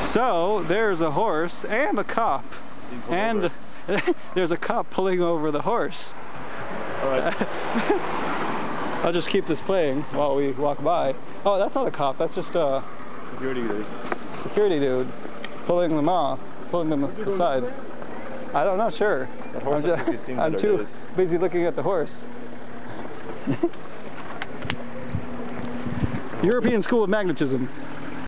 So there's a horse and a cop, and there's a cop pulling over the horse. All right. I'll just keep this playing while we walk by. Oh, that's not a cop. That's just a Security dude. security dude pulling them off, pulling them aside. I don't know. Sure. I'm, just, I'm too busy looking at the horse. European School of Magnetism.